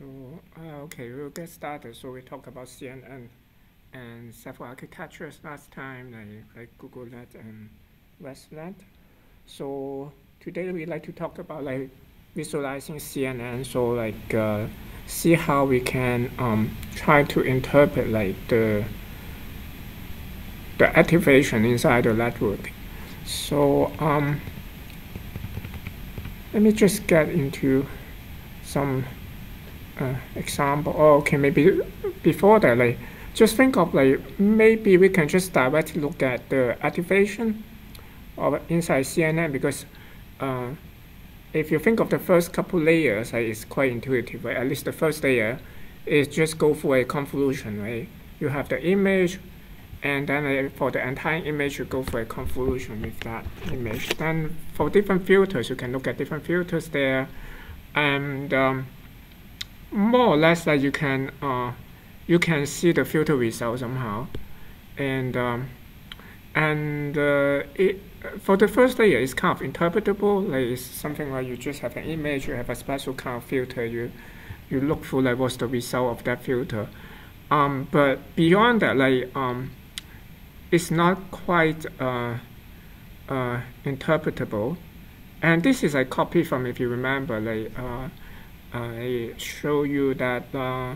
So, uh, okay, we'll get started. So we talk about CNN and several architectures last time, like, like GoogleNet and ResNet. So today we like to talk about like visualizing CNN. So like uh, see how we can um, try to interpret like the the activation inside the network. So um, let me just get into some uh, example. Oh, okay, maybe before that, like just think of like maybe we can just directly look at the activation of inside CNN because uh, if you think of the first couple layers, like, it's quite intuitive. Right? At least the first layer is just go for a convolution, right? You have the image, and then uh, for the entire image, you go for a convolution with that image. Then for different filters, you can look at different filters there, and um, more or less that you can uh, you can see the filter result somehow, and um, and uh, it for the first layer it's kind of interpretable. Like it's something like you just have an image, you have a special kind of filter, you you look for like what's the result of that filter. Um, but beyond that, like um, it's not quite uh, uh, interpretable. And this is a copy from, if you remember, like uh, I show you that uh,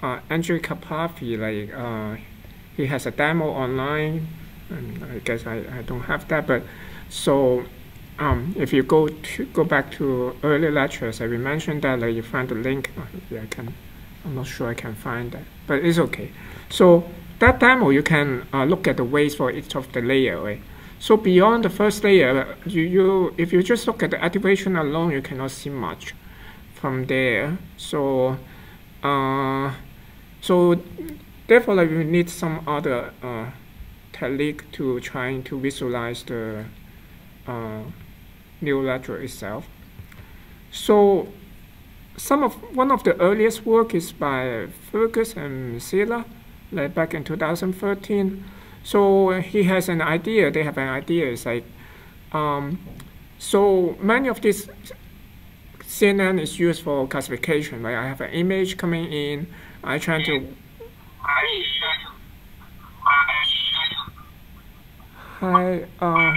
uh, Andrew Karpathy, like uh, he has a demo online, and I guess I, I don't have that, but so um, if you go to go back to early lectures, I will mention that like you find the link. Uh, yeah, I can. I'm not sure I can find that, but it's okay. So that demo, you can uh, look at the ways for each of the layer. Right? So beyond the first layer, you, you if you just look at the activation alone, you cannot see much from there. So, uh, so therefore, like we need some other uh, technique to trying to visualize the uh, neural network itself. So, some of one of the earliest work is by Fergus and Zeiler, like back in 2013. So he has an idea. They have an idea. It's like, um, so many of these CNN is used for classification, right? I have an image coming in, I try to Hi, uh,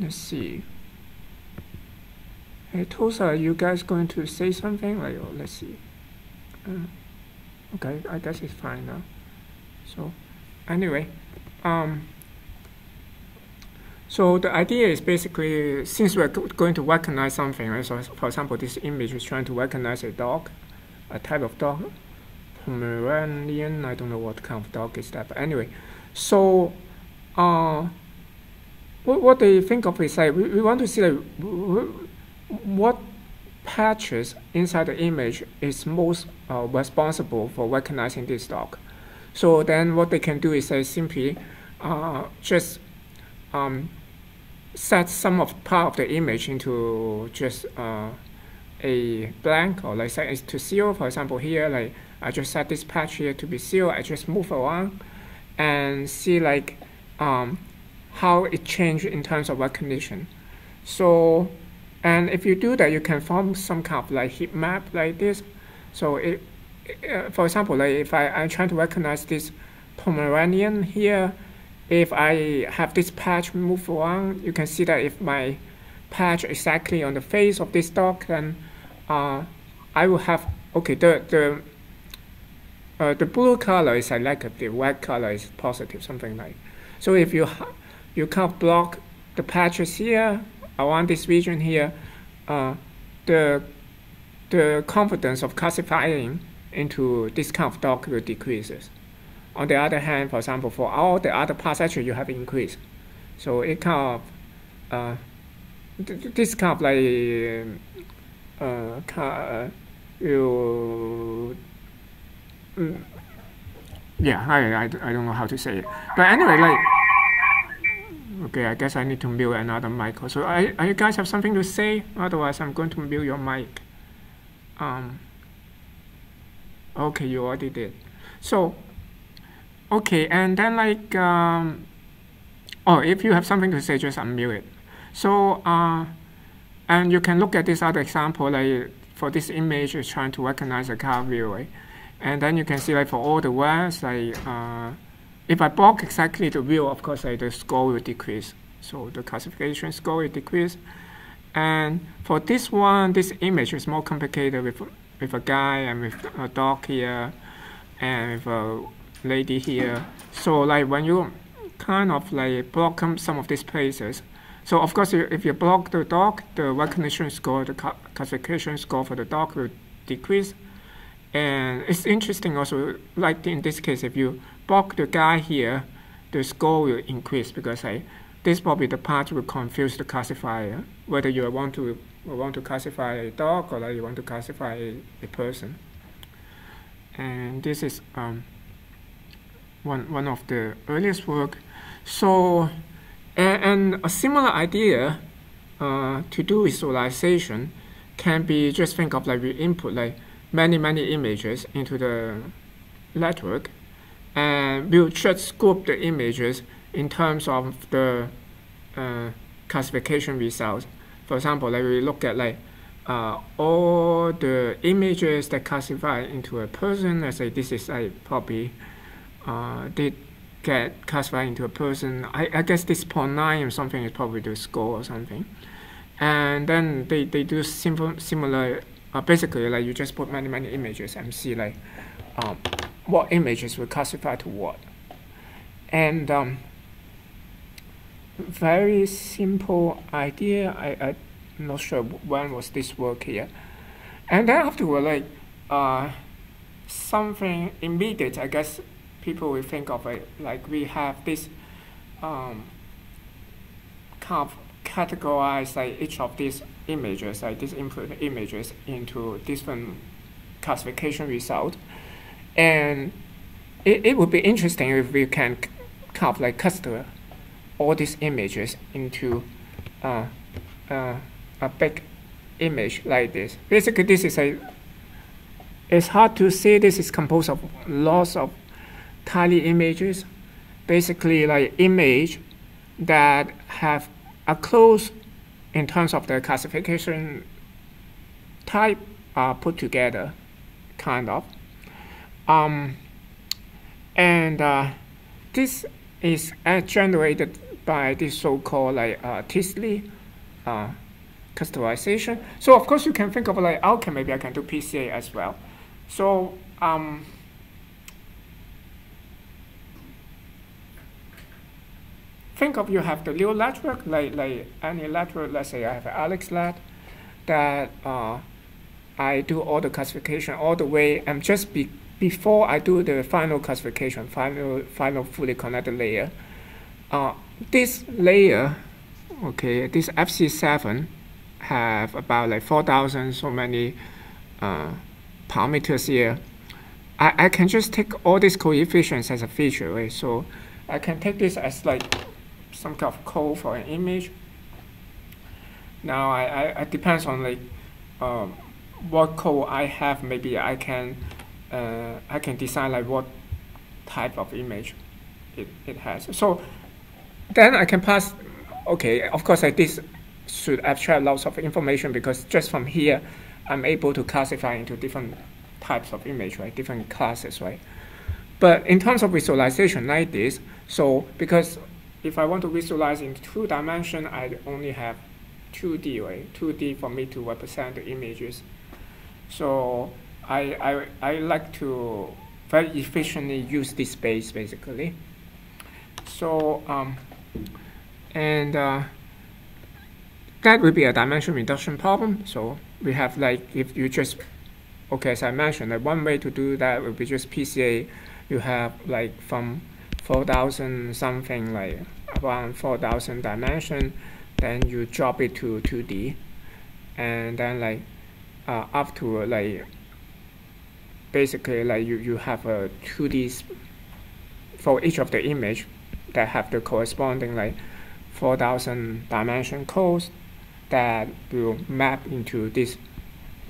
let's see. Hey, Tosa, are you guys going to say something? Like, oh, let's see. Uh, okay, I guess it's fine now. So, anyway, um, so the idea is basically, since we're going to recognize something, right? So for example, this image is trying to recognize a dog, a type of dog, Pomeranian, I don't know what kind of dog is that, but anyway. So uh, what, what they think of is like, we, we want to see like, what patches inside the image is most uh, responsible for recognizing this dog. So then what they can do is they simply uh, just um, set some of part of the image into just uh, a blank or like set it to zero. For example, here like I just set this patch here to be zero. I just move around and see like um, how it changed in terms of recognition. So, and if you do that, you can form some kind of like heat map like this. So it, uh, for example, like if I, I'm trying to recognize this Pomeranian here, if I have this patch move around, you can see that if my patch exactly on the face of this dog, then uh, I will have, okay, the, the, uh, the blue color is negative, the white color is positive, something like. So if you, you can't block the patches here, around this region here, uh, the, the confidence of classifying into this kind of dog will decreases. On the other hand, for example, for all the other parts, actually you have increased. So it kind of, uh, this kind of like, uh, kind of, you, mm, yeah, I, I, I don't know how to say it. But anyway, like, okay, I guess I need to mute another mic. So I you guys have something to say? Otherwise, I'm going to mute your mic. Um, okay, you already did. So Okay, and then like, um, oh, if you have something to say, just unmute it. So, uh, And you can look at this other example, like for this image, it's trying to recognize a car view, right? And then you can see like for all the words, like uh, if I block exactly the view, of course, like the score will decrease. So the classification score will decrease. And for this one, this image is more complicated with, with a guy and with a dog here and with a lady here. So like when you kind of like block some of these places, so of course if you block the dog, the recognition score, the classification score for the dog will decrease. And it's interesting also, like in this case, if you block the guy here, the score will increase because like, this probably the part will confuse the classifier, whether you want to want to classify a dog or you want to classify a, a person. And this is um, one one of the earliest work. So, and, and a similar idea uh, to do visualization can be just think of like we input like many many images into the network, and we'll just group the images in terms of the uh, classification results. For example, like we look at like uh, all the images that classify into a person. Let's say this is like probably uh, did get classified into a person. I, I guess this nine or something is probably the score or something. And then they, they do simple similar. Uh, basically, like you just put many many images and see like um, what images will classify to what. And um, very simple idea. I, I'm not sure when was this work here. And then afterward, like uh, something immediate, I guess people will think of it like we have this um, kind of categorize like each of these images, like these input images into different classification result. And it, it would be interesting if we can kind of like cluster all these images into uh, uh, a big image like this. Basically, this is a, it's hard to see this is composed of lots of tiny images, basically like image that have a close in terms of the classification type are put together, kind of. Um, and uh, this is uh, generated by this so-called like uh, uh, customization. So of course you can think of like, okay, maybe I can do PCA as well. So um, think of you have the little network, like, like any network, let's say I have Alex AlexNet, that uh, I do all the classification all the way, and just be, before I do the final classification, final, final fully connected layer, uh, this layer, okay, this FC7 have about like 4,000 so many uh, parameters here. I, I can just take all these coefficients as a feature, right? So I can take this as like some kind of code for an image. Now I, I, it depends on like um, what code I have. Maybe I can uh, I can design like what type of image it, it has. So then I can pass, okay, of course like this should abstract lots of information because just from here, I'm able to classify into different types of image, right, different classes, right. But in terms of visualization like this, so because if I want to visualize in two dimension, I only have 2D, right, 2D for me to represent the images. So I, I, I like to very efficiently use this space basically. So um, and uh, that would be a dimension reduction problem. So we have like if you just okay as I mentioned, like one way to do that would be just PCA. You have like from 4,000 something like around 4,000 dimension, then you drop it to 2D, and then like uh, up to like basically like you, you have a 2D for each of the image that have the corresponding like 4,000 dimension codes that will map into this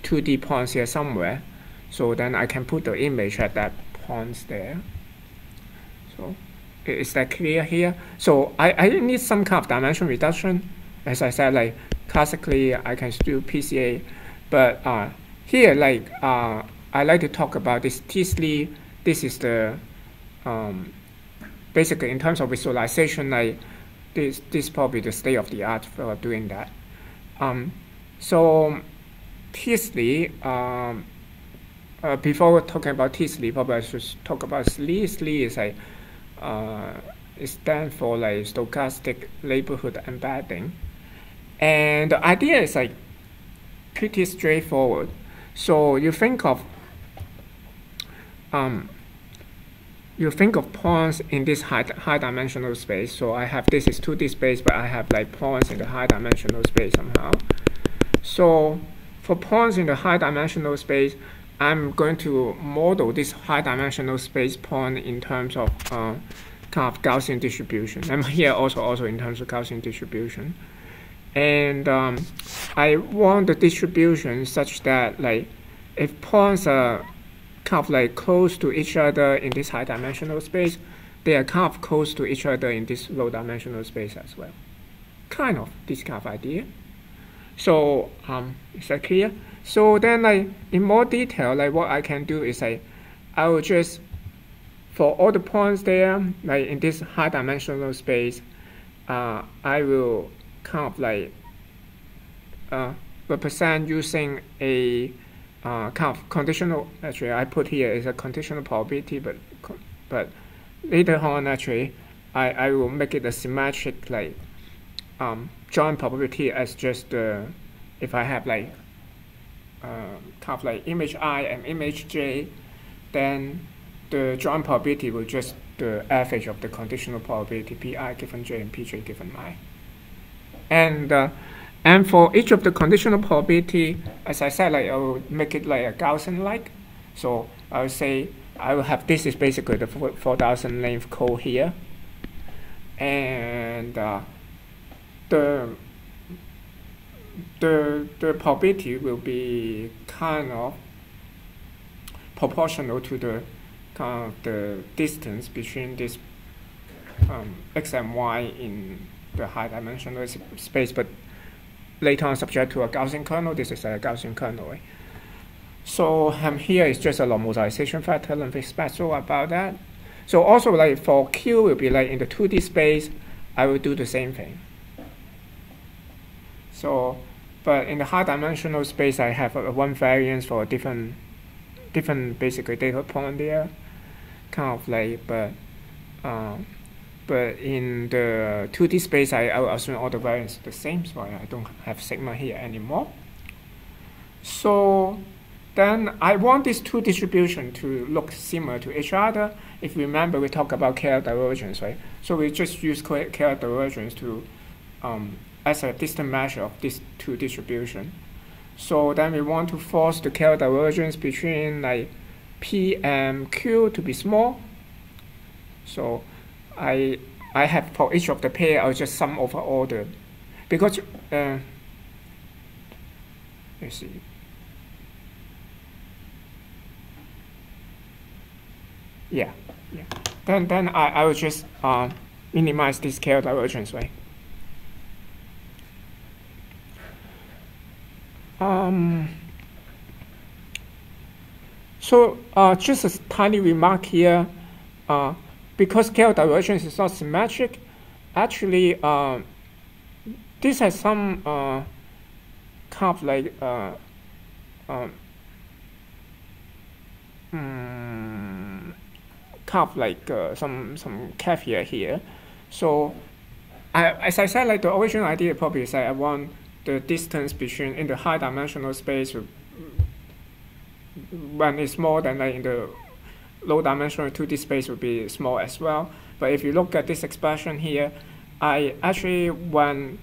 2D points here somewhere. So then I can put the image at that points there. So is that clear here? So I, I need some kind of dimension reduction as I said, like classically, I can do PCA, but uh, here, like uh, I like to talk about this t-SNE. This is the um, basically in terms of visualization, like this this is probably the state of the art for doing that. Um, so t-SNE, um, uh, before talking about t-SNE, probably I should talk about SNE. SNE is a uh, it stands for like stochastic neighborhood embedding, and the idea is like pretty straightforward. So you think of um, you think of points in this high, high dimensional space. So I have this is 2D space, but I have like points in the high dimensional space somehow. So for points in the high dimensional space, I'm going to model this high dimensional space point in terms of uh, kind of Gaussian distribution. I'm here also also in terms of Gaussian distribution. And um, I want the distribution such that like if points are kind of like close to each other in this high dimensional space, they are kind of close to each other in this low dimensional space as well. Kind of this kind of idea. So um, is that clear? So then like in more detail, like what I can do is like I will just for all the points there, like in this high dimensional space, uh, I will kind of like uh, represent using a uh, kind of conditional actually I put here is a conditional probability but but later on actually I, I will make it a symmetric like um, joint probability as just uh, if I have like uh, kind of like image i and image j then the joint probability will just the average of the conditional probability pi given j and pj given i and uh, and for each of the conditional probability, as I said, like I will make it like a Gaussian-like. So I will say I will have this is basically the 4,000 length code here, and uh, the the the probability will be kind of proportional to the kind of the distance between this um, x and y in the high dimensional space, but later on subject to a Gaussian kernel. This is a Gaussian kernel. So um, here is just a normalization factor, nothing special about that. So also like for Q will be like in the 2D space, I will do the same thing. So, but in the high dimensional space, I have a one variance for a different, different basically data point there, kind of like, but um, but in the 2D space, I, I assume all the variance the same, so I, I don't have sigma here anymore. So then I want these two distribution to look similar to each other. If you remember, we talked about KL divergence, right? So we just use KL divergence to um, as a distant measure of these two distribution. So then we want to force the KL divergence between like P and Q to be small. So I I have for each of the pair, I'll just sum over all the, because, uh, let's see. Yeah, yeah. Then, then I, I will just uh, minimize this KL divergence, right? Um, so uh, just a tiny remark here. Uh, because KL divergence is not symmetric, actually uh, this has some uh, kind of like uh, um, mm, kind of like uh, some some caveat here. So, I, as I said, like the original idea probably is that I want the distance between in the high dimensional space when it's more than like in the low dimensional 2D space would be small as well. But if you look at this expression here, I actually, when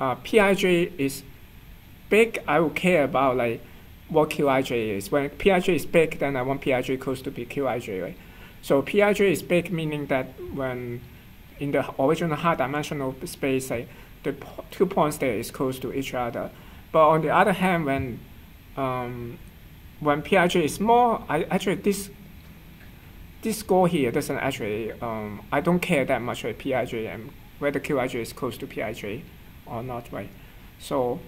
uh, Pij is big, I will care about like what Qij is. When Pij is big, then I want Pij close to be Qij, right? So Pij is big, meaning that when in the original high dimensional space, like, the two points there is close to each other. But on the other hand, when um, when Pij is small, I actually this this score here doesn't actually, um, I don't care that much with PIJ and whether QIJ is close to PIJ or not, right? So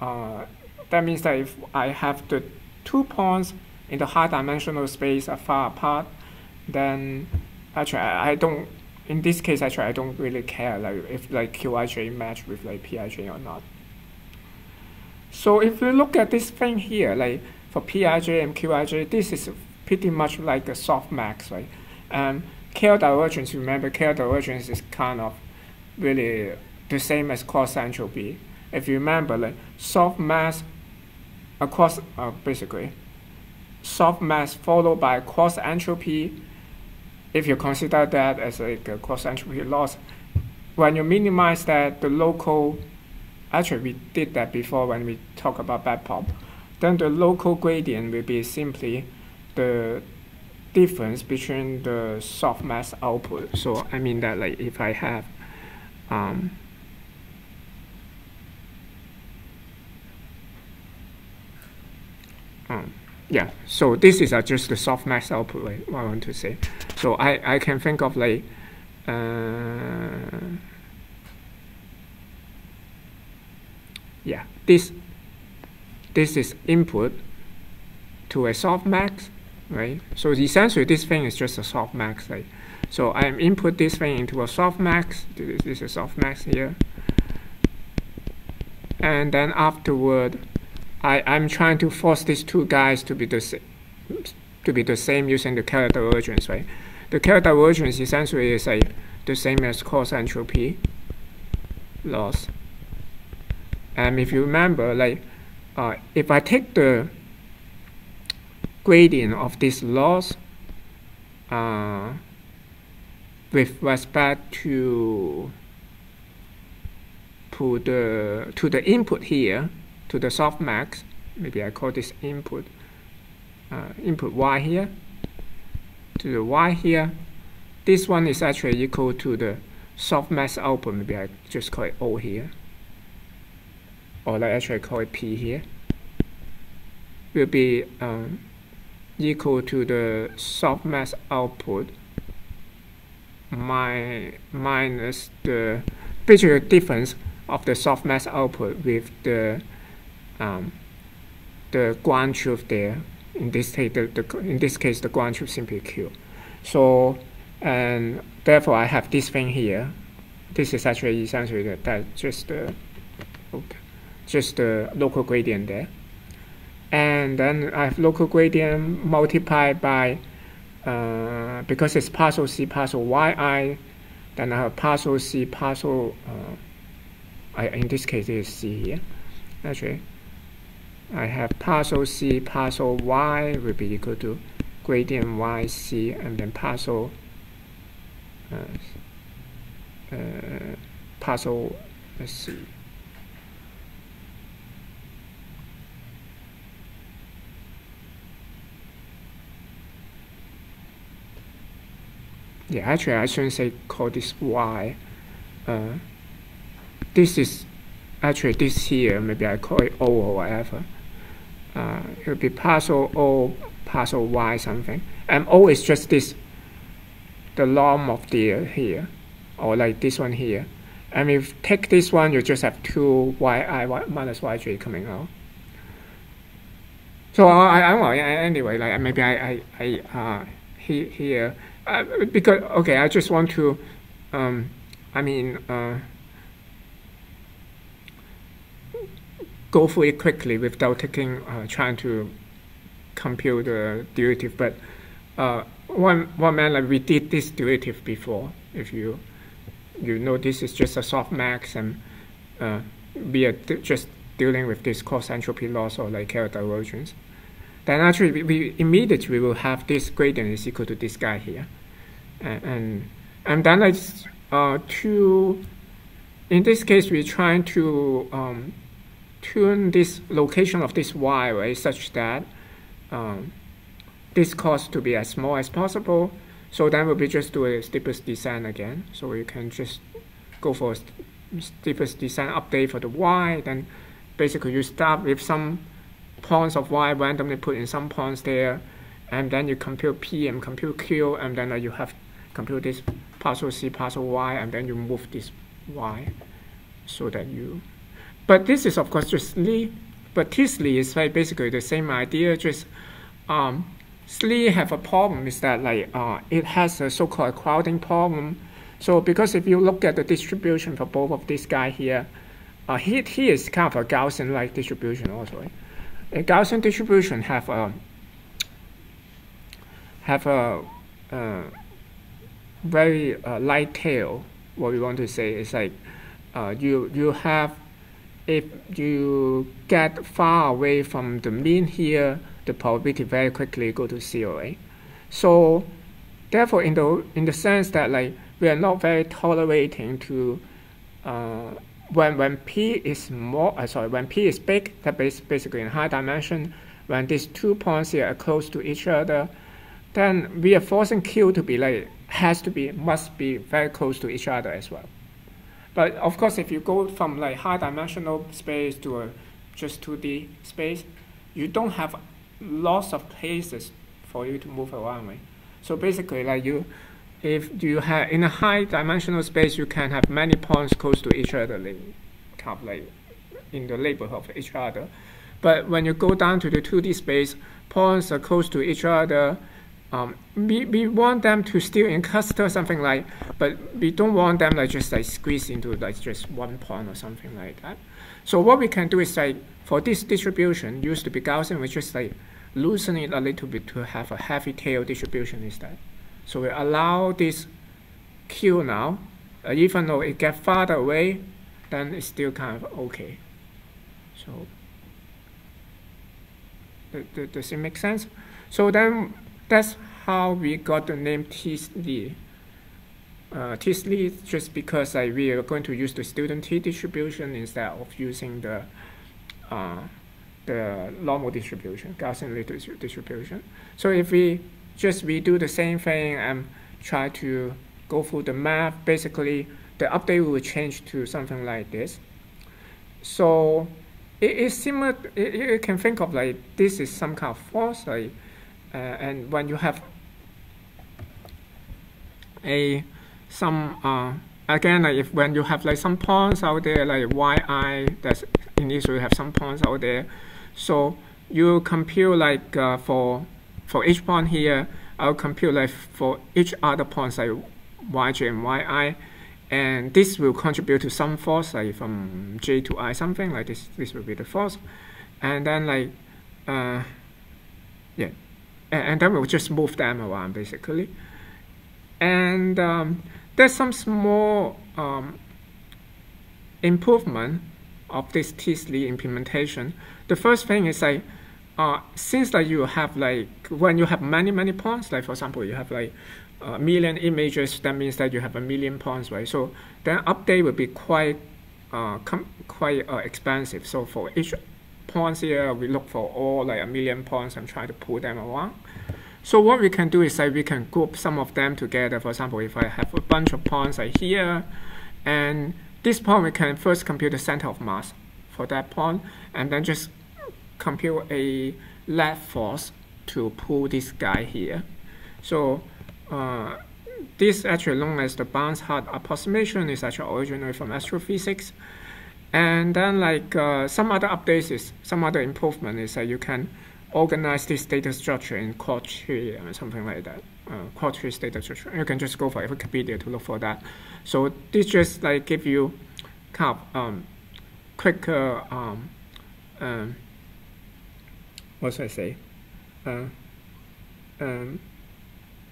uh, that means that if I have the two points in the high dimensional space are far apart, then actually I, I don't, in this case actually I don't really care like if like Qij match with like Pij or not. So if you look at this thing here, like for Pij and Qij, this is pretty much like a softmax, right? Um, KL divergence, remember KL divergence is kind of really the same as cross entropy. If you remember, like softmax across, uh, basically, softmax followed by cross entropy, if you consider that as a cross entropy loss, when you minimize that, the local, actually we did that before when we talk about backprop, then the local gradient will be simply the difference between the softmax output. So I mean that like if I have um, um, yeah, so this is uh, just the softmax output, like what I want to say. So I, I can think of like, uh, yeah, this, this is input to a softmax, right? So essentially this thing is just a softmax, right? So I input this thing into a softmax, this is a softmax here. And then afterward, I, I'm trying to force these two guys to be the same to be the same using the KL divergence, right? The KL divergence essentially is like the same as cross entropy loss. And if you remember, like uh, if I take the gradient of this loss uh, with respect to to the to the input here to the softmax. Maybe I call this input uh, input y here to the y here. This one is actually equal to the softmax output. Maybe I just call it O here, or I actually call it P here. Will be um, equal to the softmax output my minus the basically difference of the softmax output with the um, the ground truth there. In this case, the, the, in this case, the truth simply Q. So, and therefore, I have this thing here. This is actually essentially that, that just the okay, just the local gradient there. And then I have local gradient multiplied by uh, because it's partial C partial yi. Then I have partial C partial. Uh, I, in this case, it is C here. Actually. I have partial c partial y will be equal to gradient yc and then partial uh, uh, partial see. Yeah actually I shouldn't say call this y. Uh, this is actually this here maybe I call it O or whatever uh, it would be partial O, partial Y something. And O is just this, the norm of the here, or like this one here. And if you take this one, you just have two yi minus yj coming out. So I, I, I anyway, like maybe I, I, I uh, he, here, uh, because, okay, I just want to, um, I mean, uh, go through it quickly without taking uh, trying to compute the derivative. But uh, one one man like we did this derivative before. If you you know this is just a softmax and uh, we are just dealing with this cross entropy loss or like KL divergence. Then actually we, we immediately we will have this gradient is equal to this guy here, and and, and then it's uh, to in this case we're trying to um, tune this location of this y right, such that um, this cost to be as small as possible. So then we'll be just do a steepest descent again. So you can just go for steepest descent update for the y. Then basically you start with some points of y randomly put in some points there, and then you compute p and compute q, and then uh, you have compute this partial c partial y, and then you move this y so that you, but this is of course just Lee, but t-SNE is like basically the same idea, just um, have a problem is that like uh, it has a so-called crowding problem. So because if you look at the distribution for both of these guy here, uh, he, he is kind of a Gaussian-like distribution also. A Gaussian distribution have a have a uh, very uh, light tail. What we want to say is like uh, you you have if you get far away from the mean here, the probability very quickly go to zero. Right? So therefore, in the in the sense that like we are not very tolerating to uh, when when p is more uh, sorry when p is big that is basically in high dimension when these two points here are close to each other then we are forcing q to be like has to be must be very close to each other as well but of course if you go from like high dimensional space to a just 2d space you don't have lots of places for you to move around right? so basically like you if you have in a high dimensional space, you can have many points close to each other, like, kind of like in the neighborhood of each other. But when you go down to the 2D space, points are close to each other. Um, we, we want them to still cluster something like, but we don't want them like just like squeeze into like just one point or something like that. So what we can do is like for this distribution used to be Gaussian, we just like loosen it a little bit to have a heavy tail distribution instead. So we allow this Q now, uh, even though it gets farther away, then it's still kind of okay. So does it make sense? So then that's how we got the name t-SNE. Uh, t-SNE just because like, we are going to use the student T distribution instead of using the uh, the normal distribution, Gaussian distribution. So if we just we do the same thing and try to go through the math. Basically, the update will change to something like this. So it is similar. You can think of like this is some kind of force, like, uh, and when you have a some uh, again like if when you have like some points out there like yi that's initially have some points out there, so you compute like uh, for for each point here, I'll compute like for each other points like yj and yi, and this will contribute to some force like from j to i something like this. This will be the force, and then like, uh, yeah, and, and then we'll just move them around basically, and um, there's some small um, improvement of this t-SNE implementation. The first thing is like uh, since that you have like when you have many many points, like for example you have like a million images, that means that you have a million points, right? So then update will be quite uh, quite uh, expensive. So for each points here, we look for all like a million points and try to pull them around. So what we can do is that we can group some of them together. For example, if I have a bunch of points like here, and this point we can first compute the center of mass for that point, and then just compute a lat force to pull this guy here. So uh, this actually known as the Barnes-Hut approximation is actually originally from astrophysics. And then like uh, some other updates is some other improvement is that you can organize this data structure in quad tree or something like that. Uh, quad tree data structure. You can just go for Wikipedia to look for that. So this just like give you kind of um, quicker um, um, what should I say, uh, um,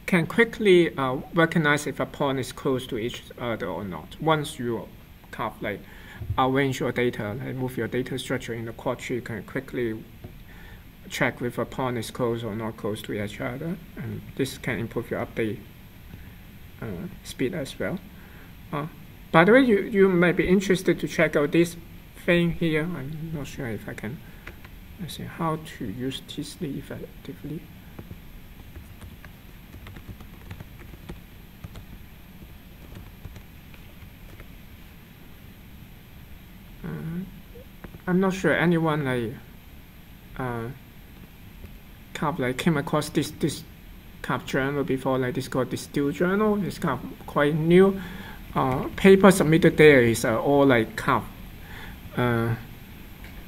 can quickly uh, recognize if a point is close to each other or not. Once you kind of like arrange your data, like move your data structure in the quad tree, you can quickly check if a pawn is close or not close to each other, and this can improve your update uh, speed as well. Uh, by the way, you, you might be interested to check out this thing here. I'm not sure if I can let's see how to use t-SNE effectively. Uh, I'm not sure anyone like uh, kind of like came across this this kind of journal before like this called Distill journal. It's kind of quite new. uh, paper submitted there is uh, all like kind of, uh,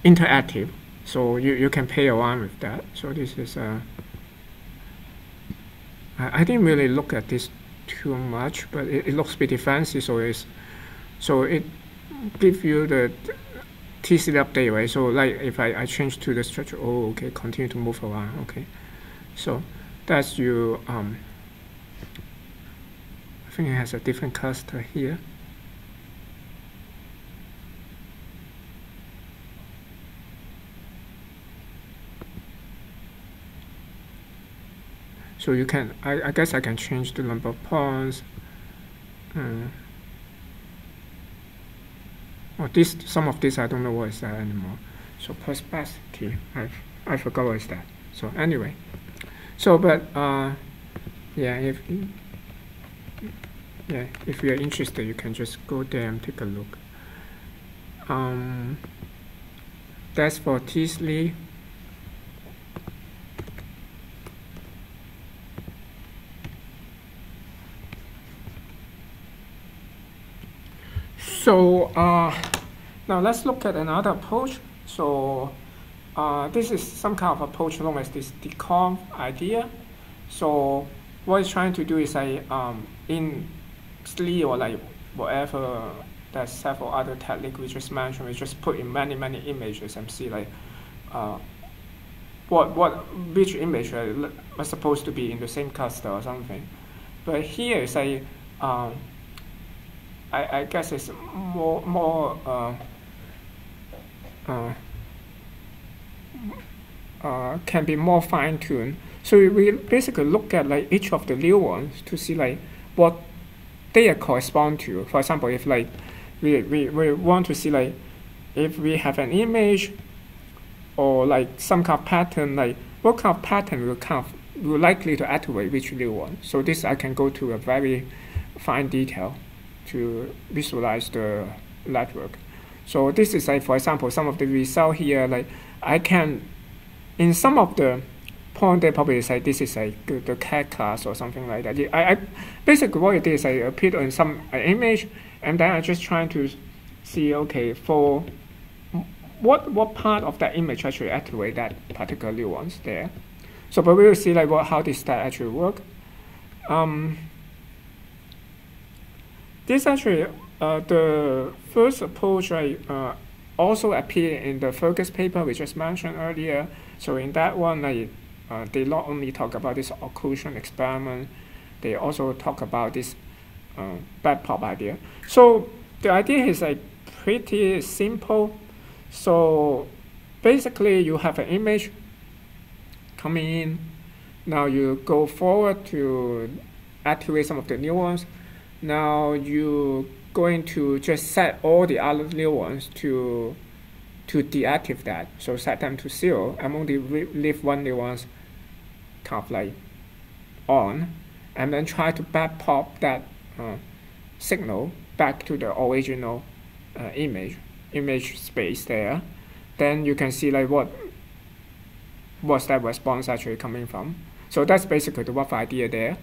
interactive. So you, you can play around with that. So this is uh, I, I didn't really look at this too much, but it, it looks pretty fancy. So it's so it gives you the TC update, right? So like if I, I change to the structure, oh, okay, continue to move around, okay. So that's you, um, I think it has a different cluster here. So you can, I, I guess I can change the number of pawns. Uh, oh, this, some of this I don't know what is that anymore. So perspective, I, I forgot what is that. So anyway, so but uh, yeah, if yeah, if you're interested, you can just go there and take a look. Um, that's for t-SNE. So uh, now let's look at another approach. So uh, this is some kind of approach known as this deconv idea. So what it's trying to do is like um, in SNE or like whatever there's several other techniques we just mentioned, we just put in many many images and see like uh, what what which image are supposed to be in the same cluster or something. But here like um, I, I guess it's more more uh, uh, uh, can be more fine tuned. So we basically look at like each of the neurons to see like what they correspond to. For example, if like we, we, we want to see like if we have an image or like some kind of pattern, like what kind of pattern will kind of will likely to activate which neuron. So this I can go to a very fine detail to visualize the network. So this is like, for example, some of the result here, like I can, in some of the point they probably say this is like the, cat class or something like that. I, I basically what it is, I appeared on some image and then I just trying to see, okay, for what what part of that image actually activate that particular neurons there. So but we will see like what how does that actually work. Um, this actually, uh, the first approach right, uh, also appeared in the Fergus paper we just mentioned earlier. So in that one, uh, they not only talk about this occlusion experiment, they also talk about this uh, idea. So the idea is like pretty simple. So basically, you have an image coming in. Now you go forward to activate some of the neurons. Now you going to just set all the other neurons to to deactivate that. So set them to zero. I'm only leave one neurons kind of like on, and then try to backprop that uh, signal back to the original uh, image image space there. Then you can see like what what's that response actually coming from. So that's basically the rough idea there.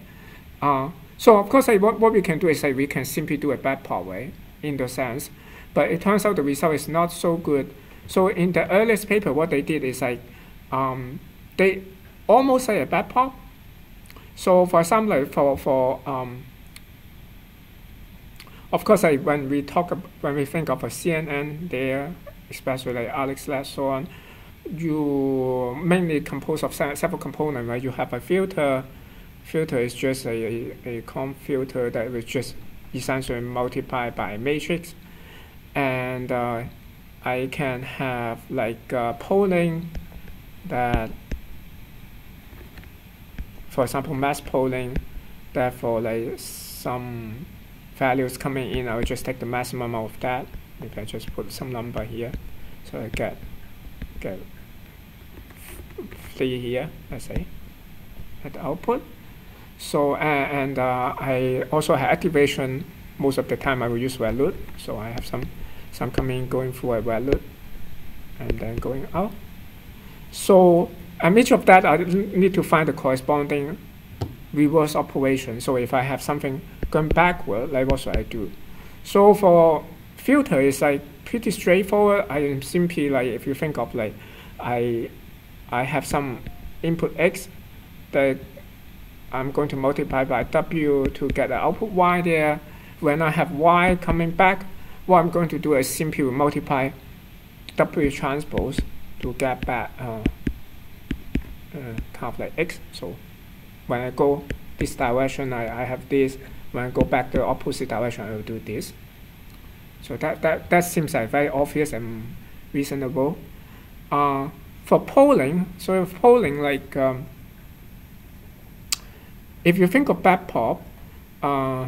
Uh, so of course, what, what we can do is like, we can simply do a backprop way in the sense, but it turns out the result is not so good. So in the earliest paper, what they did is like um, they almost say a backprop. So for example, for for um, of course, like when we talk when we think of a CNN there, especially like AlexNet so on, you mainly compose of several components. Right, you have a filter filter is just a, a, conv filter that was just essentially multiplied by a matrix. And uh, I can have like uh, pooling that for example max pooling that for like some values coming in I will just take the maximum of that. If I just put some number here. So I get get three here let's say at the output so and, uh, I also have activation. Most of the time I will use valute. So I have some some coming going through a valute and then going out. So and each of that I need to find the corresponding reverse operation. So if I have something going backward, like what should I do? So for filter, it's like pretty straightforward. I am simply like if you think of like I I have some input x that I'm going to multiply by w to get the output y there. When I have y coming back, what I'm going to do is simply multiply w transpose to get back uh, uh, kind of like x. So when I go this direction, I, I have this. When I go back the opposite direction, I will do this. So that, that, that seems like very obvious and reasonable. Uh, for pooling, so if pooling like um, if you think of backprop, uh,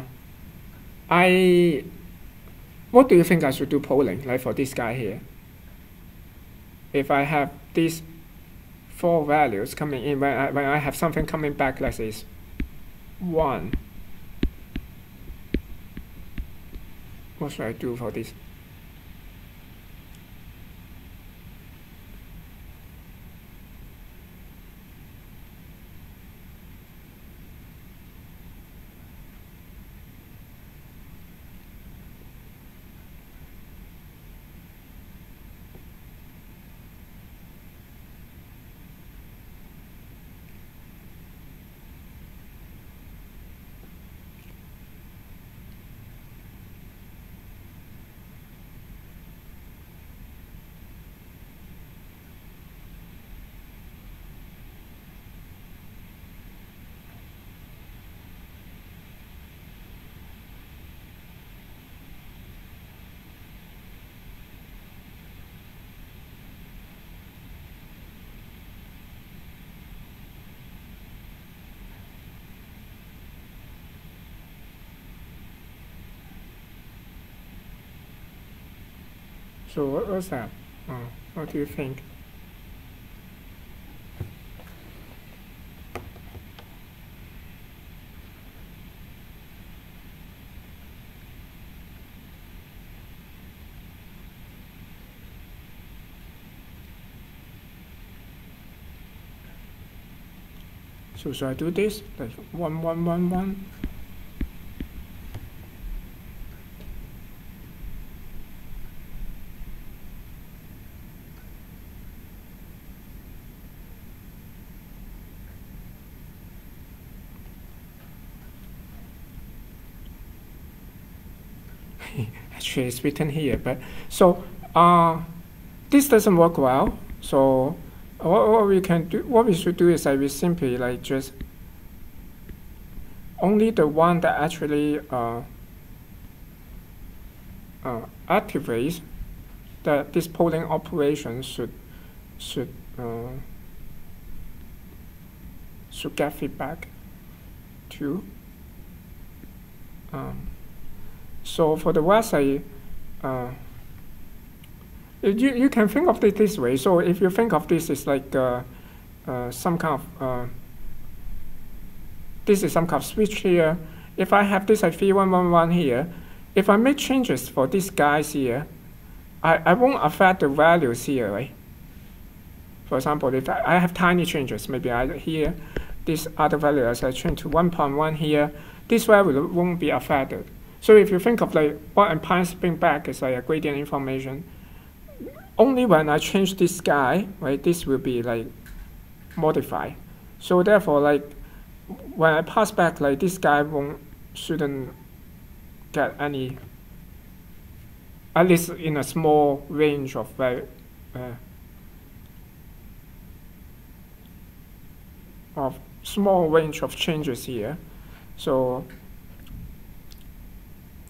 I what do you think I should do pooling like for this guy here? If I have these four values coming in when I when I have something coming back like this one what should I do for this So what was that? Oh, what do you think? So should I do this? Like one, one, one, one. Actually it's written here but so uh, this doesn't work well. So what, what we can do what we should do is that we simply like just only the one that actually uh, uh, activates that this pooling operation should should uh, should get feedback to um, so for the website, uh, you, you can think of it this way. So if you think of this as like uh, uh, some kind of, uh, this is some kind of switch here. If I have this at 3111 here, if I make changes for these guys here, I, I won't affect the values here, right? For example, if I, I have tiny changes, maybe I here, this other value as I change to 1.1 here, this value won't be affected. So if you think of like what I'm passing back is like a gradient information, only when I change this guy, right, this will be like modified. So therefore, like when I pass back, like this guy won't shouldn't get any, at least in a small range of very, uh, of small range of changes here. So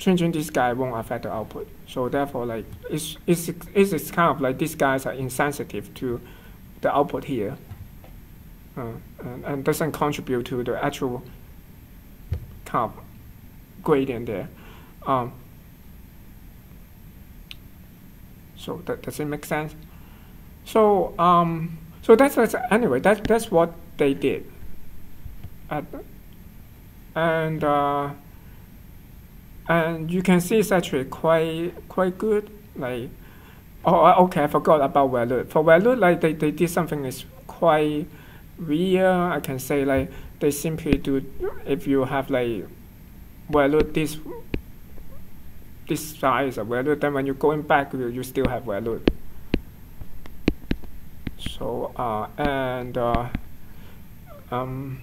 changing this guy won't affect the output. So therefore, like it's it's it's kind of like these guys are insensitive to the output here, uh, and, and, doesn't contribute to the actual kind of gradient there. Um, so that does it make sense? So um, so that's, that's anyway. That's that's what they did. At, and uh, and you can see it's actually quite quite good. Like, oh, okay, I forgot about ReLU. For ReLU, like they, they did something that's quite real. I can say like they simply do if you have like ReLU this this is a ReLU, then when you're going back, you, you still have ReLU. So, uh, and uh, um,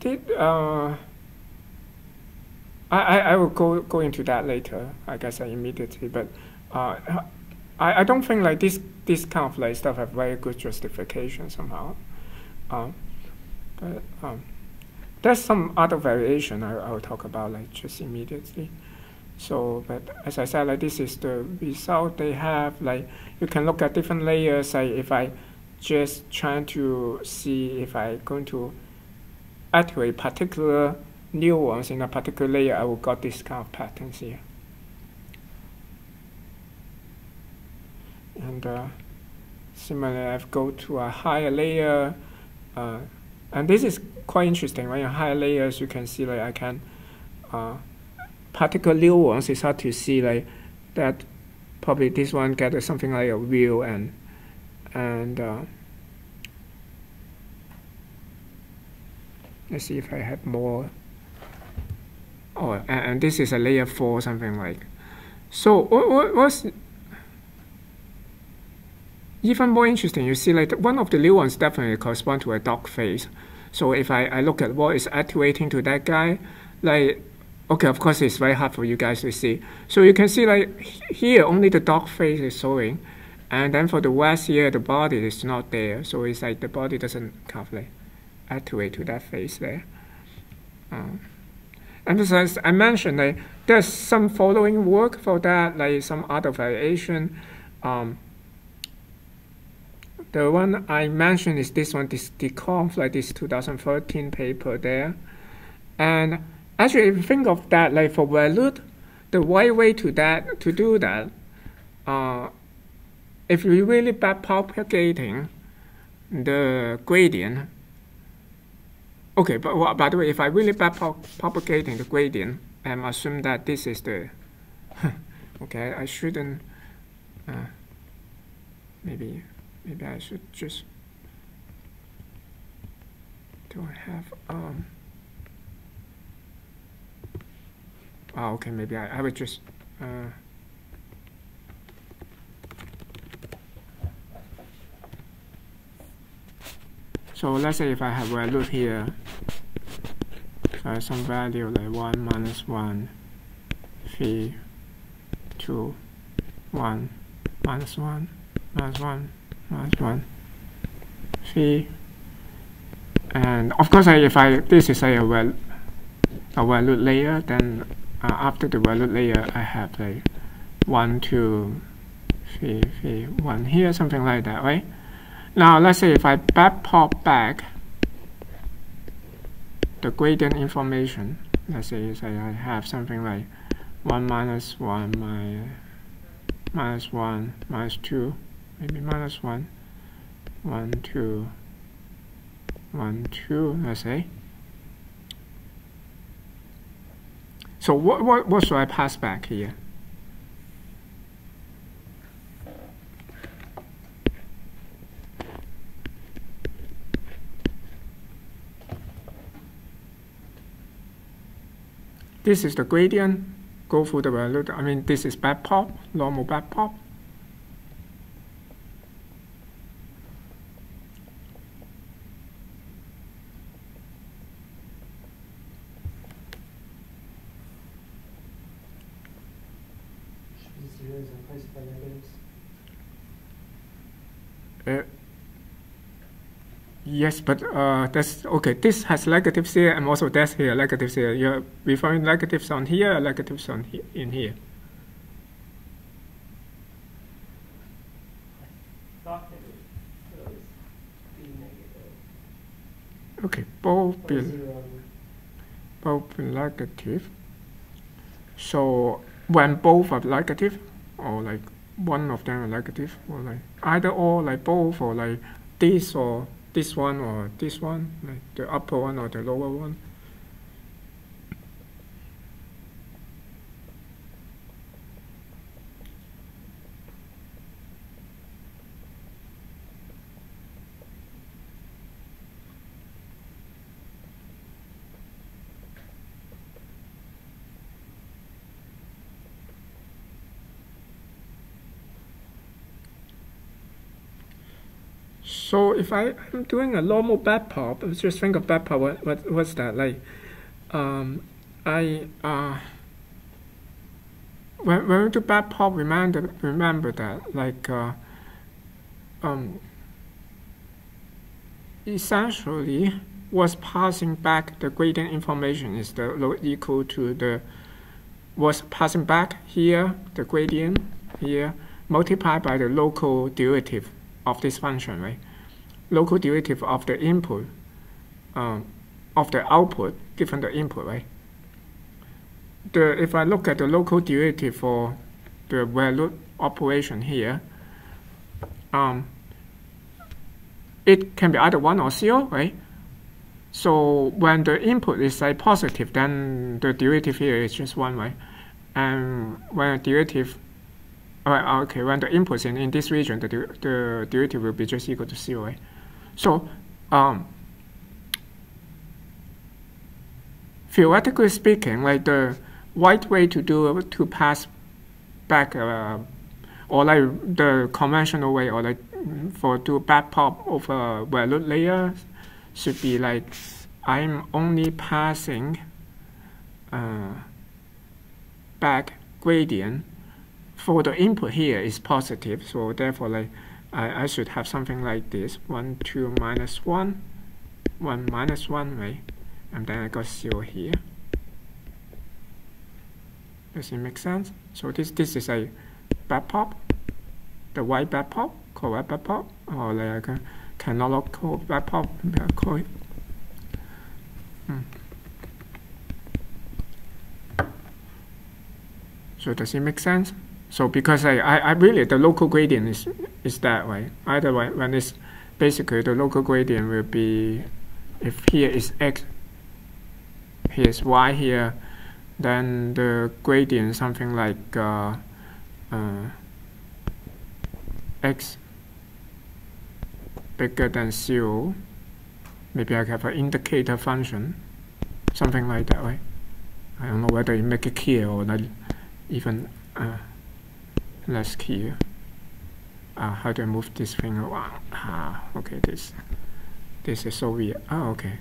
did uh, I, I will go go into that later. I guess immediately, but uh, I, I don't think like this this kind of like stuff have very good justification somehow. Um, but um, there's some other variation I, I will talk about like just immediately. So, but as I said, like this is the result they have. Like you can look at different layers. Like if I just trying to see if I going to activate particular neurons in a particular layer, I will got this kind of patterns here. And uh, similarly, I've go to a higher layer, uh, and this is quite interesting. When you higher layers, you can see like I can uh, particular ones. It's hard to see like that. Probably this one get something like a wheel and and uh, let's see if I have more oh and, this is a layer 4 something like so what, what what's even more interesting you see like one of the neurons definitely correspond to a dog face so if I, I look at what is activating to that guy like okay of course it's very hard for you guys to see so you can see like here only the dog face is showing and then for the west here, the body is not there. So it's like the body doesn't kind of like activate to that face there. Um, and as I mentioned, like, there's some following work for that, like some other variation. Um, the one I mentioned is this one, this deconv, like this 2013 paper there. And actually, if you think of that, like for ReLU, the right way to that to do that uh, if we really by propagating the gradient, okay, but well, by the way, if I really propagating the gradient, I'm assume that this is the, okay, I shouldn't, uh, maybe, maybe I should just, do I have, um, oh, okay, maybe I, I would just, uh, So let's say if I have a value here, so some value like 1 minus 1, 3, 2, 1, minus 1, minus 1, minus 1, 3, and of course if I, this is a, well, a ReLU layer, then uh, after the ReLU layer I have like 1, 2, 3, 3, 1 here, something like that, right? Now let's say if I pop back the gradient information, let's say, say I have something like 1 minus 1 minus, minus 1 minus 2, maybe minus 1, 1, 2, 1, 2, let's say. So what, what, what should I pass back here? This is the gradient, go through the ReLU. I mean, this is backprop, normal backprop. Uh, Yes, but uh, that's okay. This has negatives here, and also that's here negatives here. You're referring negatives on here, negatives on he in here. Okay, both both negative. So when both are negative, or like one of them are negative, or like either or like both, or like this or this one or this one, like the upper one or the lower one. So if I, I'm doing a normal backprop, just think of backprop, what, what, what's that? Like, um, I, uh, when, when we do backprop, remember, remember that, like, uh, um, essentially, what's passing back the gradient information is the equal to the what's passing back here, the gradient here, multiplied by the local derivative of this function, right? Local derivative of the input, um, of the output given the input, right? The, if I look at the local derivative for the ReLU operation here, um, it can be either 1 or 0, right? So when the input is like positive, then the derivative here is just 1, right? And when the derivative Right, okay, when the input in, in this region, the, the derivative will be just equal to zero. Right? So, um, theoretically speaking, like the right way to do to pass back, uh, or like the conventional way, or like for do backprop over ReLU layer, should be like I'm only passing uh, back gradient for the input here is positive, so therefore like I, I should have something like this 1, 2, minus 1, 1, minus 1, right? And then I got 0 here. Does it make sense? So this this is a backprop, the white backprop, called white backprop, or like a canonical backprop, call it. Hmm. So does it make sense? So because I, I, I really the local gradient is is that way. Either way, when it's basically the local gradient will be if here is x, here is y here, then the gradient something like uh, uh, x bigger than zero. Maybe I have an indicator function, something like that way. I don't know whether you make it clear or not even. Uh, let's key uh, how do I move this thing around? Ah okay this this is so weird. Oh okay.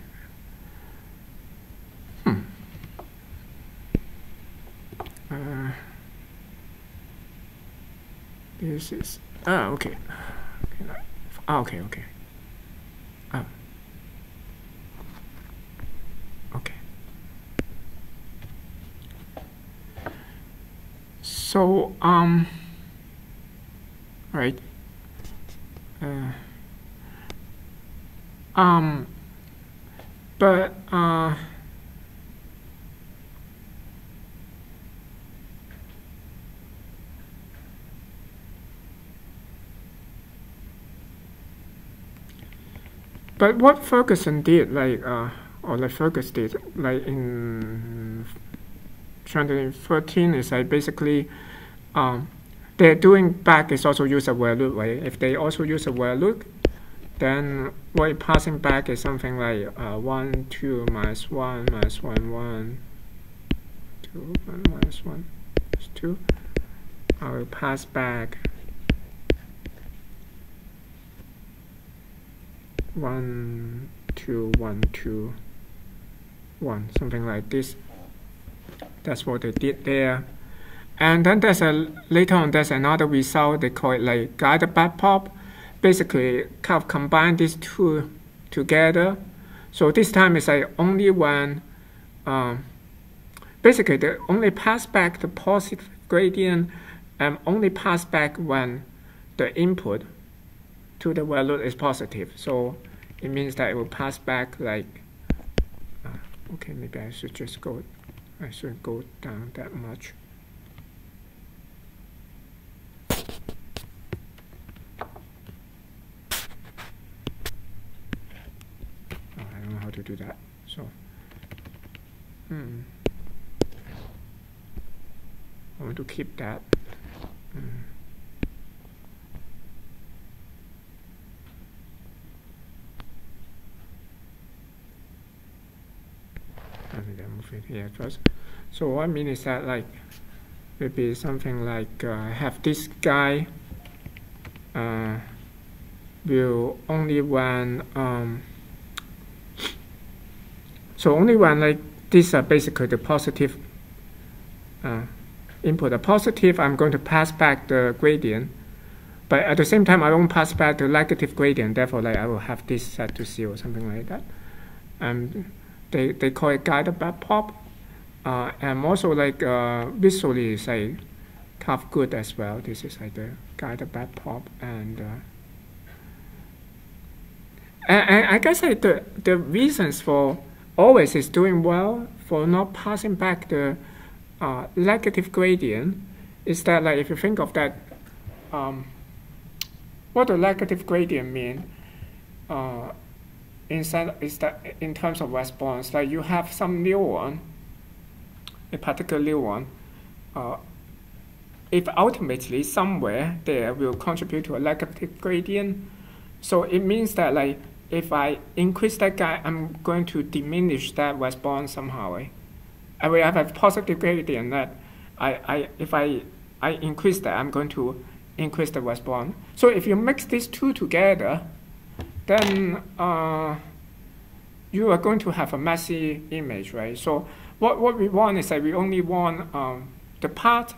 Hmm. Uh, this is oh okay. Okay oh, okay okay. Oh okay. So um right? Uh, um, but uh, but what Ferguson did, like, uh, or like Ferguson did, like in 2013, is like basically um, they're doing back is also use a while loop, right? If they also use a while loop, then what you're passing back is something like uh, 1, 2, minus 1, minus 1, 1, 2, minus 1, minus 2. I will pass back 1, 2, 1, 2, 1, something like this. That's what they did there. And then there's a later on there's another result they call it like guided backprop. Basically, kind of combine these two together. So this time it's like only when, um, basically the only pass back the positive gradient and only pass back when the input to the ReLU is positive. So it means that it will pass back like, uh, okay, maybe I should just go, I should go down that much. to do that. So, hmm. I want to keep that. Then move it here first. So what I mean is that like maybe something like uh, have this guy uh, will only when um, so only when like these are basically the positive uh, input. A positive I'm going to pass back the gradient but at the same time I won't pass back the negative gradient. Therefore like I will have this set to zero something like that. And they, they call it guided backprop. Uh, and also like uh, visually it's like good as well. This is like the guided backprop and uh, and, and I guess like the, the reasons for always is doing well for not passing back the uh, negative gradient is that like if you think of that um, what the negative gradient mean uh, is that in terms of response like you have some neuron a particular neuron uh, if ultimately somewhere there will contribute to a negative gradient so it means that like if I increase that guy, I'm going to diminish that response somehow. Right? I will have a positive gradient that I, I if I I increase that, I'm going to increase the response. So if you mix these two together, then uh, you are going to have a messy image, right? So what, what we want is that we only want um, the part,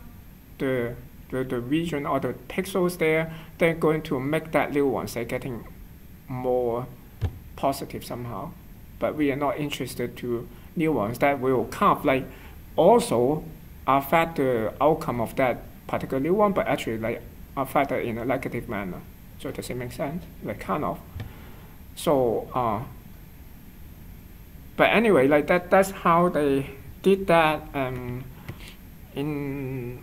the, the, the region or the pixels there, they're going to make that little one, say, getting more positive somehow. But we are not interested to neurons that will kind of like also affect the outcome of that particular neuron, but actually like affect it in a negative manner. So does it make sense? Like kind of. So uh, but anyway, like that that's how they did that um, in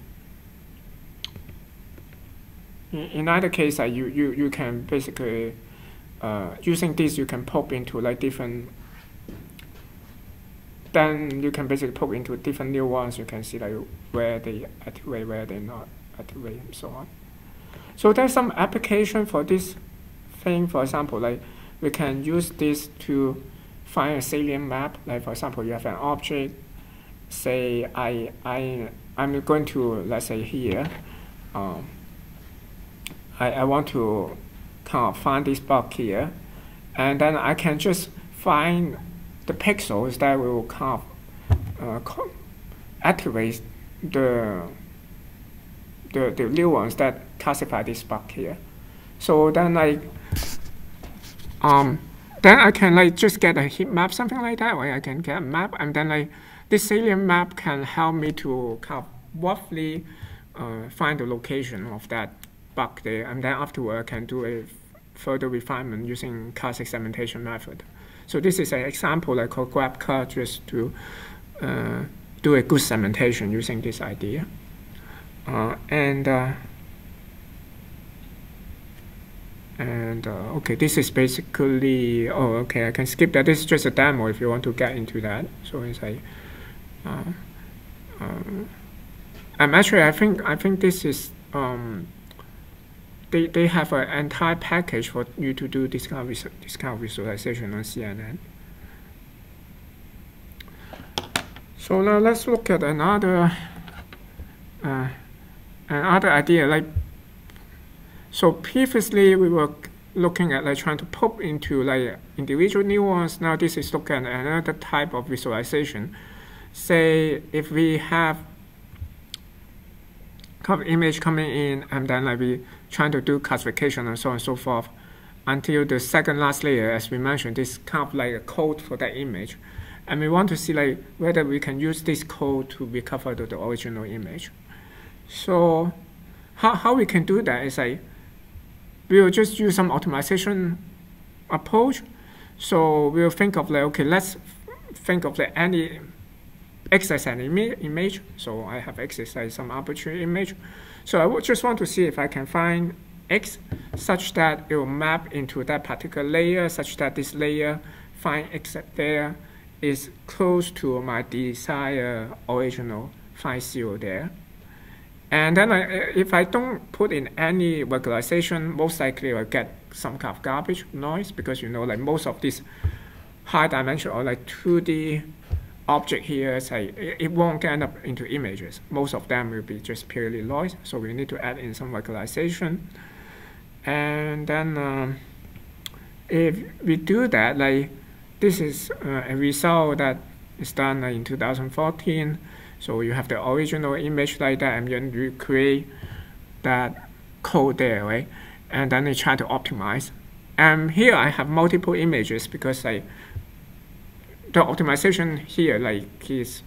in either case, uh, you, you, you can basically uh, using this you can poke into like different then you can basically poke into different neurons. You can see like where they activate where they not activate and so on. So there's some application for this thing. For example like we can use this to find a salient map. Like for example you have an object. Say I, I I'm going to let's say here. Um, I, I want to find this block here, and then I can just find the pixels that will kind of uh, activate the, the the neurons that classify this block here. So then like um then I can like just get a heat map something like that, or I can get a map and then like this salient map can help me to kind of roughly uh, find the location of that bug there, and then afterward I can do a further refinement using class segmentation method. So this is an example like called GrabCut just to uh, do a good segmentation using this idea. Uh, and uh, and uh, okay, this is basically oh okay, I can skip that. This is just a demo if you want to get into that. So it's like. Uh, um, I'm actually I think I think this is um, they, they have an entire package for you to do this kind of, this kind of visualization on CNN. So now let's look at another uh, another idea. Like so, previously we were looking at like trying to pop into like individual neurons. Now this is looking at another type of visualization. Say if we have kind of image coming in and then like we trying to do classification and so on and so forth until the second last layer, as we mentioned, this kind of like a code for that image. And we want to see like whether we can use this code to recover the, the original image. So how, how we can do that is like we will just use some optimization approach. So we'll think of like, okay, let's think of like any an image. So I have x some arbitrary image. So I would just want to see if I can find x such that it will map into that particular layer such that this layer find x there is close to my desired original find zero there. And then I, uh, if I don't put in any regularization, most likely I'll get some kind of garbage noise because you know like most of these high dimension or like 2D object here, say, it won't end up into images. Most of them will be just purely noise, so we need to add in some regularization. And then, um, if we do that, like this is uh, a result that is done in 2014. So you have the original image like that, and then you create that code there, right? And then you try to optimize. And here I have multiple images because like the optimization here like is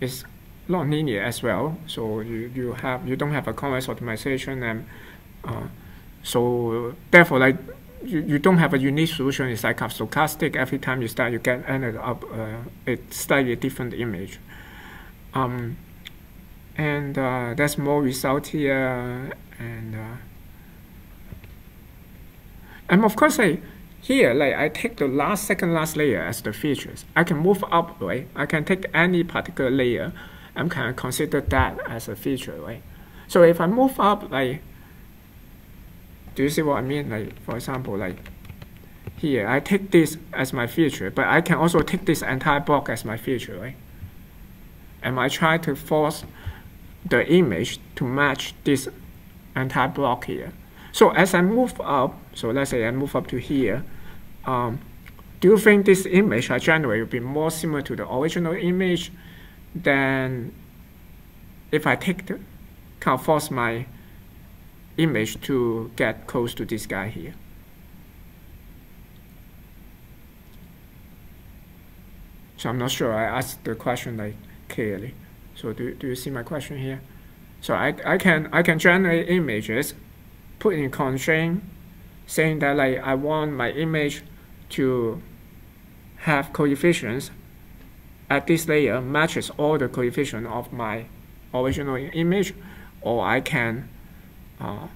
is non-linear as well. So you, you have you don't have a convex optimization and uh, so therefore like you, you don't have a unique solution. It's like stochastic. Every time you start, you get ended up uh, a slightly different image. Um, and uh, there's more result here. And uh, and of course, I here like I take the last second last layer as the features. I can move up, right? I can take any particular layer and of consider that as a feature, right? So if I move up, like do you see what I mean? Like, for example, like here, I take this as my feature, but I can also take this entire block as my feature, right? And I try to force the image to match this entire block here. So as I move up, so let's say I move up to here, um, do you think this image I generate will be more similar to the original image than if I take the, kind of force my image to get close to this guy here. So I'm not sure I asked the question like clearly. So do, do you see my question here? So I, I can I can generate images, put in constraint, saying that like I want my image to have coefficients at this layer matches all the coefficient of my original image, or I can uh,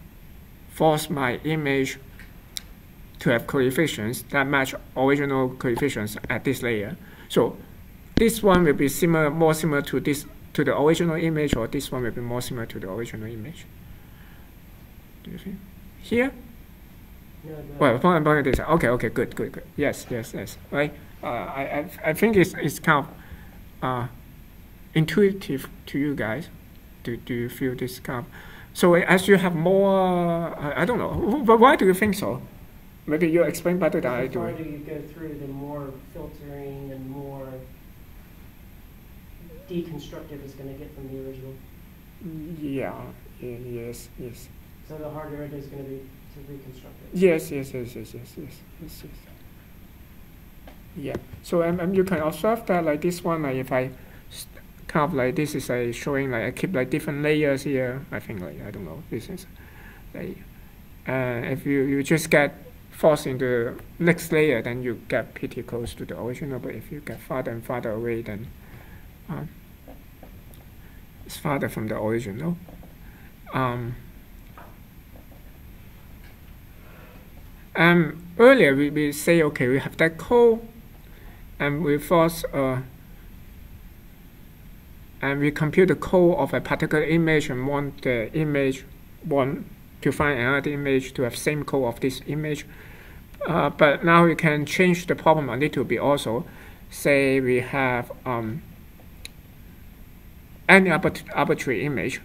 force my image to have coefficients that match original coefficients at this layer. So this one will be similar, more similar to this to the original image, or this one will be more similar to the original image. Do you think? Here? Well, this. Okay, okay, good, good, good. Yes, yes, yes. Right. Uh, I, I, I think it's, it's kind of uh, intuitive to you guys. Do, do you feel this kind of so as you have more, I, I don't know, but why do you think so? Maybe you explain better than I do. The farther you go through, the more filtering and more deconstructive is going to get from the original. Yeah, yeah, yes, yes. So the harder it is going to be reconstruct it. Yes, yes, yes, yes, yes, yes, yes, yes. Yeah. So um, um, you can observe that like this one, like if I kind of like this is like showing like I keep like different layers here. I think like I don't know this is like uh, if you you just get forced into next layer, then you get pretty close to the original. But if you get farther and farther away, then um, it's farther from the original. Um, um, earlier we, we say okay we have that code and we force uh, and we compute the code of a particular image and want the image one to find another image to have same code of this image. Uh, but now we can change the problem a little bit also. Say we have um, any arbitrary image,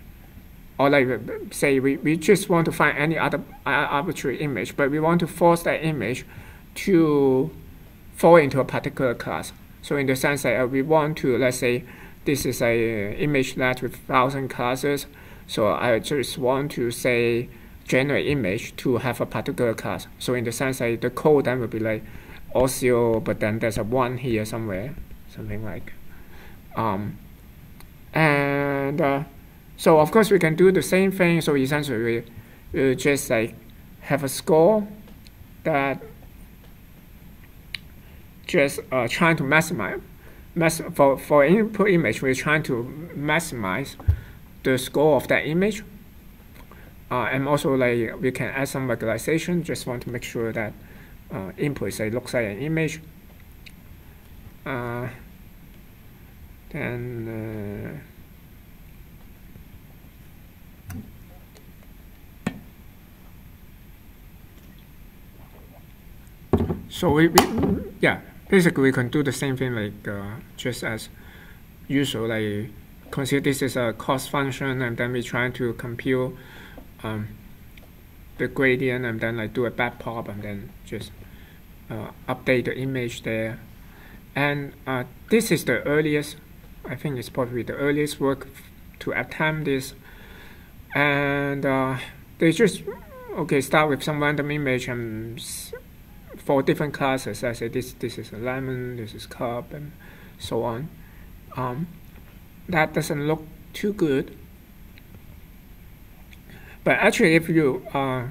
or like say we, we just want to find any other arbitrary image, but we want to force that image to fall into a particular class. So in the sense that uh, we want to, let's say, this is a ImageNet with thousand classes. So I just want to say generate image to have a particular class. So in the sense that the code then will be like Osio, but then there's a one here somewhere, something like. Um, and uh, so of course we can do the same thing. So essentially we, we just like have a score that just uh, trying to maximize for, for input image, we're trying to maximize the score of that image. Uh, and also like we can add some regularization, just want to make sure that uh, input say looks like an image. Uh, then so we, we yeah basically we can do the same thing like uh, just as usual like consider this is a cost function and then we try to compute um, the gradient and then like do a backprop and then just uh, update the image there. And uh, this is the earliest, I think it's probably the earliest work to attempt this. And uh, they just, okay, start with some random image and for different classes. I say this, this is a lemon, this is cup, and so on. Um, that doesn't look too good. But actually, if you uh,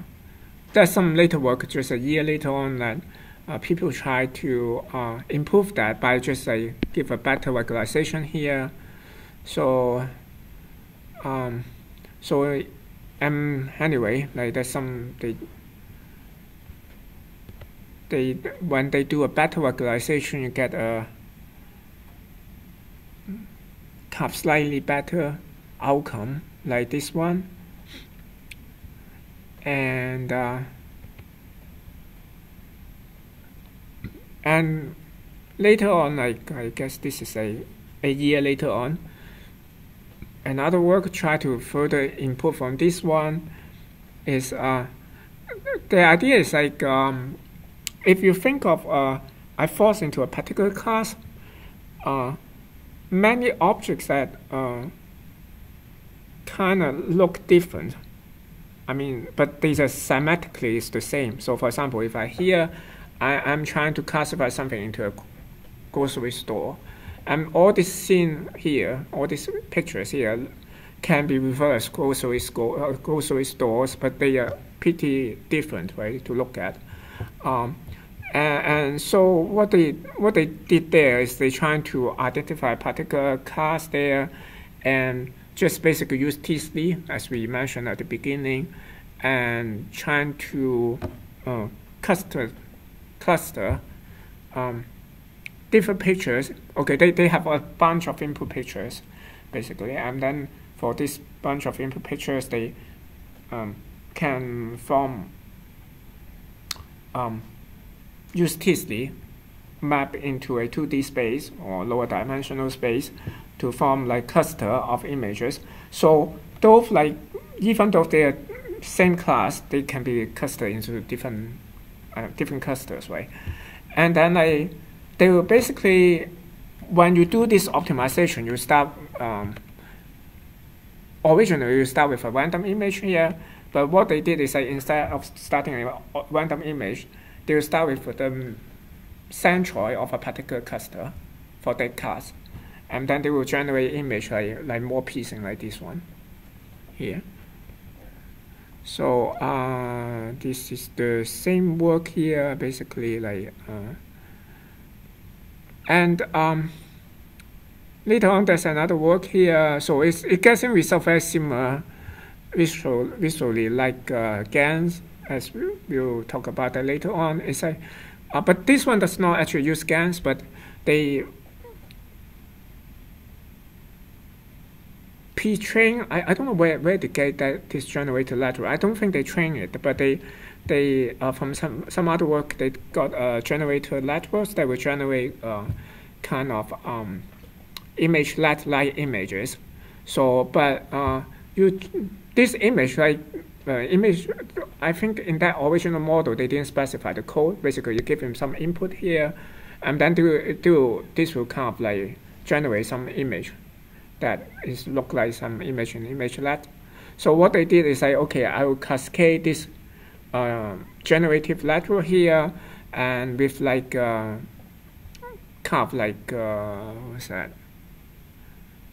there's some later work, just a year later on, that uh, people try to uh, improve that by just like give a better regularization here. So, um, so um, anyway, like there's some they they when they do a better regularization, you get a have slightly better outcome like this one. And uh, and later on like I guess this is a a year later on another work try to further improve on this one is uh, the idea is like um, if you think of uh, I falls into a particular class uh, many objects that uh, kind of look different I mean, but these are semantically is the same. So for example, if I here, I, I'm trying to classify something into a grocery store, and all this scene here, all these pictures here, can be referred as grocery, store, uh, grocery stores, but they are pretty different, right, to look at. Um, and, and, so what they what they did there is they trying to identify particular cars there, and just basically use t-SNE as we mentioned at the beginning and trying to uh, cluster, cluster um, different pictures. Okay, they, they have a bunch of input pictures basically and then for this bunch of input pictures they um, can form um, use t-SNE map into a 2D space or lower dimensional space to form like cluster of images. So those like even though they're same class, they can be clustered into different uh, different clusters, right? And then I, they will basically when you do this optimization, you start um, originally you start with a random image here, but what they did is that instead of starting a random image, they will start with the centroid of a particular cluster for that class and then they will generate image like, like more piecing like this one here. So uh, this is the same work here, basically like, uh, and um, later on there's another work here. So it's, it gets in result very similar visual, visually like uh, GANs, as we'll talk about that later on. It's like, uh, but this one does not actually use GANs, but they pre-train. I, I don't know where, where they get that this generator lateral. I don't think they train it, but they they uh, from some some other work they got uh, generator laterals that will generate uh, kind of um, image lat like images. So, but uh, you this image like uh, image, I think in that original model they didn't specify the code. Basically, you give him some input here, and then do do this will kind of like generate some image that is look like some image and ImageNet. So what they did is say, okay, I will cascade this uh, generative lateral here, and with like uh, kind of like uh, what's that?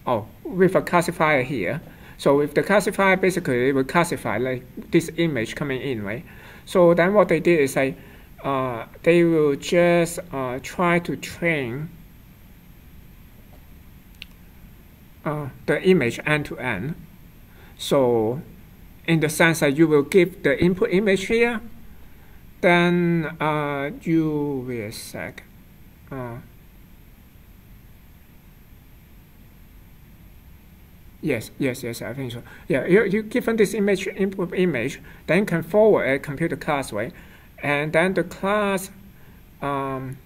Oh, with a classifier here. So with the classifier, basically it will classify like this image coming in, right? So then what they did is say, uh, they will just uh, try to train uh, the image end to end. So in the sense that you will give the input image here, then uh, you will sec. Yes, yes, yes, I think so. Yeah, you, you given this image input image, then can forward a computer class, right? And then the class um,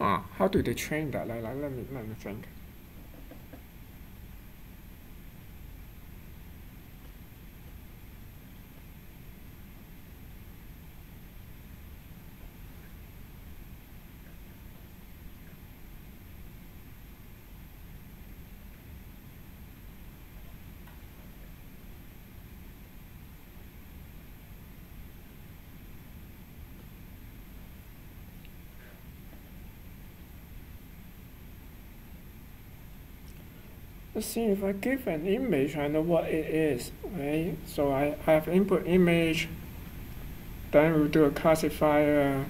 Ah, how do they train that? Like, like let me let me think. Let's see if I give an image, I know what it is, right? So I have input image, then we'll do a classifier.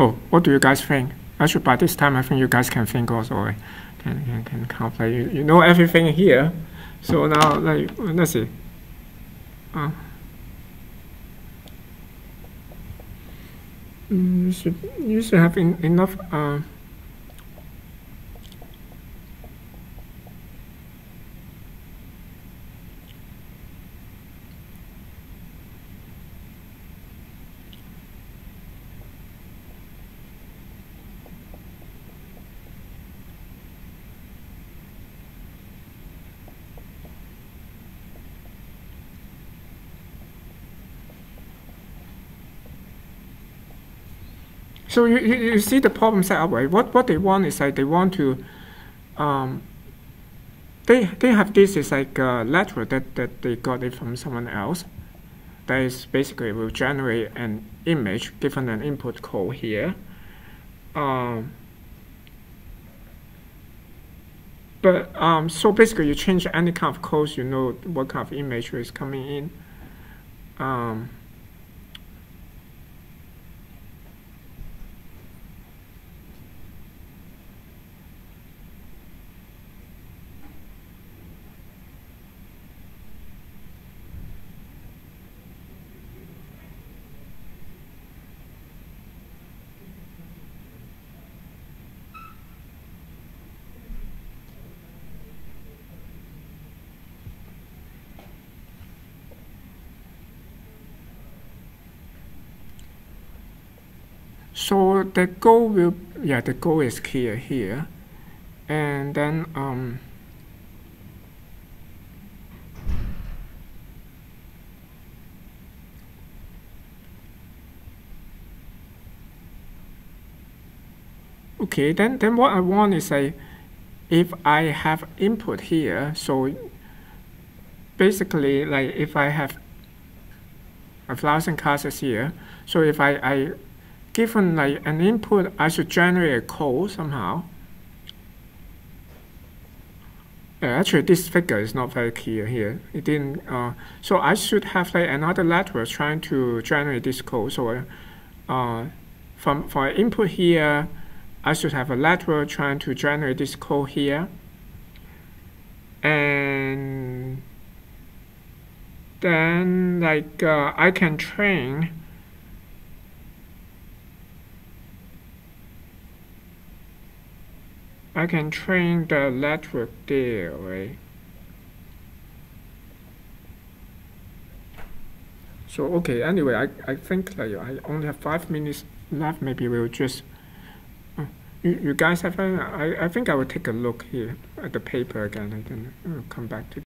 Oh, what do you guys think? Actually, by this time, I think you guys can think also. Right? Can can. You, you know everything here. So now, like, let's see. Uh, mm, you should you should have in, enough. Uh, So you, you, you see the problem set up, right? What what they want is like they want to, um, they they have this is like a letter that, that they got it from someone else. That is basically will generate an image given an input code here. Um, but um, so basically you change any kind of code, you know what kind of image is coming in. Um, So the goal will, yeah, the goal is clear here. And then, um, okay, then, then what I want is a, if I have input here, so basically like if I have a thousand classes here, so if I, I given like an input, I should generate a code somehow. Actually, this figure is not very clear here. It didn't. Uh, so I should have like another letter trying to generate this code. So uh, from for input here, I should have a letter trying to generate this code here. And then like uh, I can train I can train the network there, right? So okay, anyway, I, I think like I only have five minutes left. Maybe we'll just uh, you, you guys have I, I think I will take a look here at the paper again and then uh, come back to